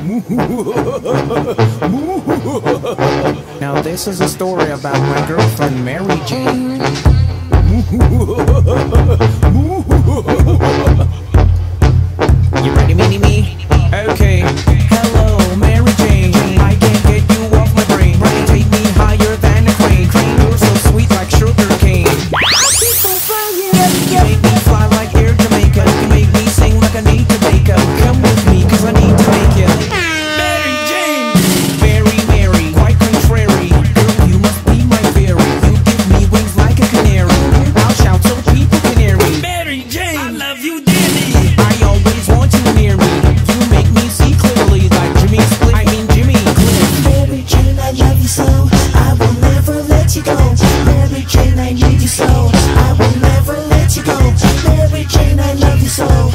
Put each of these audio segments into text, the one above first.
Now this is a story about my girlfriend Mary Jane. You ready, mini so.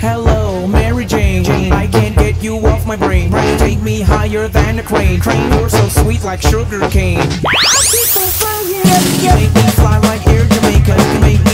Hello, Mary Jane. I can't get you off my brain. Take me higher than a crane. Crane, you're so sweet like sugar cane. Make me fly like Air Jamaica. You make me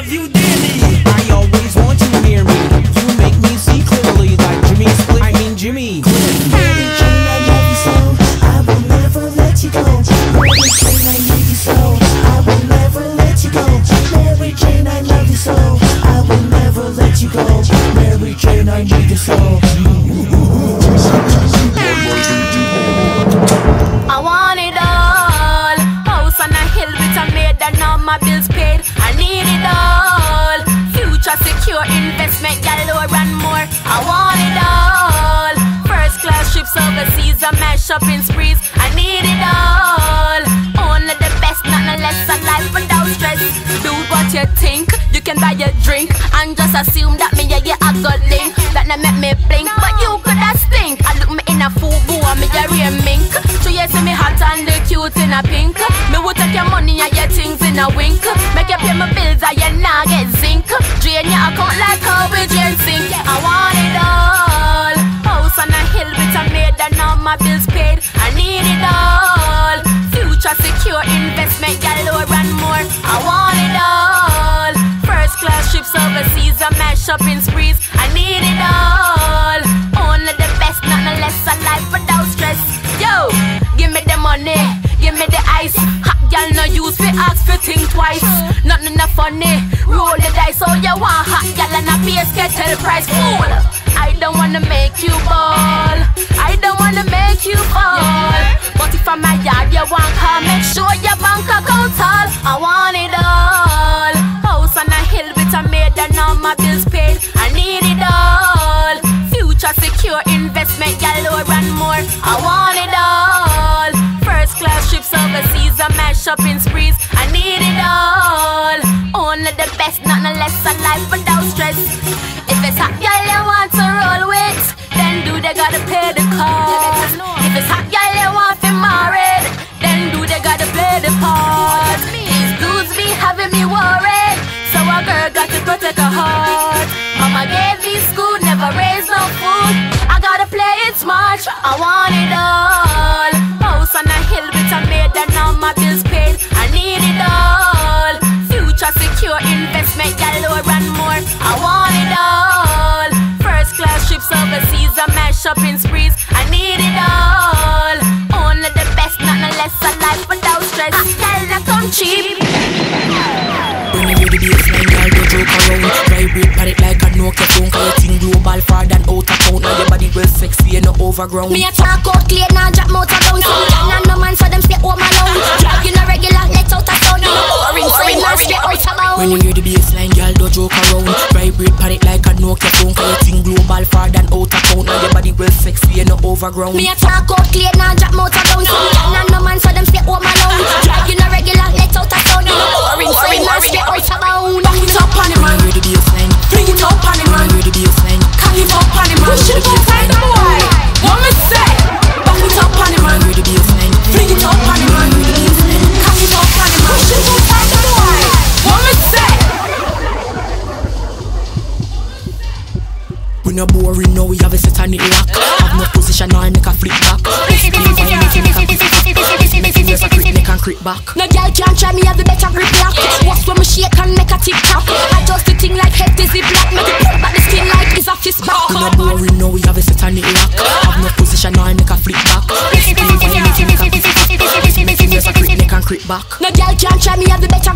love you dearly. I always want you near me. You make me see clearly like Jimmy Cliff. I mean Jimmy. Mary Jane, I love you so. I will never let you go. Mary Jane, I need you so. I will never let you go. Mary Jane, I love you so. I will never let you go. Mary Jane, I need you so. All my bills paid. I need it all. Future secure investment galore and more. I want it all. First class trips overseas, a mass shopping sprees. I need it all. Only the best, not no less. A life without stress. Do what you think. You can buy a drink and just assume that me yeah yeah I got link. That not make me blink, but you could have stink. I look me in a boo and me a real mink. So you see me hot and the cute in a pink. Will take your money and your things in a wink. Make you pay my bills and you not get zinc. Drain your account like how we drain sink. I want it all. House on a hill with a maid and all my bills paid. I need it all. Future secure investment galore and more. I want it all. First class trips overseas, a mass shopping sprees. I need it all. Only the best, not no less. A life fi ask fi think twice. Nothing not funny. Roll the dice, oh you want hot girl and a base kettle price. Fool. I don't wanna make you ball. I don't wanna make you fall. But if I'm a yard, you want her, make sure your bank account tall. I want it all. House on a hill with a maid and all my bills paid. I need it all. Future secure investment galore and more. I want it all. Overseas, a mass shopping sprees. I need it all. Only the best, not no less. A life without stress. If it's hot, girl, you want to roll with, then do they gotta pay the cost. If it's hot, girl, you want to married, then do they gotta play the part. These dudes be having me worried, so a girl got to protect her heart. Mama gave me school, never raised no food. I want it all. First class trips overseas, a mass shopping sprees. I need it all. Only the best, not no less. A life without stress. Tell them come cheap. When you hear the bassline, girl, go joke around Vibrate pan it like a Nokia phone overgrown. Me a talk out clear now, drop motor down. See me and no man for them stay home alone. Drop you no regular, let out a sound. No boring, boring, boring, straight out about. When you hear the bassline, girl, don't joke around. Vibrate panic like a Nokia phone. Cause your thing global far than out of town. Now your body well sexy and no overgrown. Me a talk out clear now, drop motor down. See me and no man for them stay home alone. Drop you no regular, let out a sound. You no boring, boring, straight out about. Boring, now we have a it lock. Have no position, now I make a flip back. Explain why you make a quick back. Make you a quick neck and creep back. No girl can try me have the better grip lock. Watch when me shake and make a tick tock. I just the thing like head dizzy black. Make it pull back the skin like it's a fist back. We no boring, now we have a it lock. Have no position, now I make a flip back. Explain why you make a quick back. Make a quick neck and creep back. No girl can try me have the better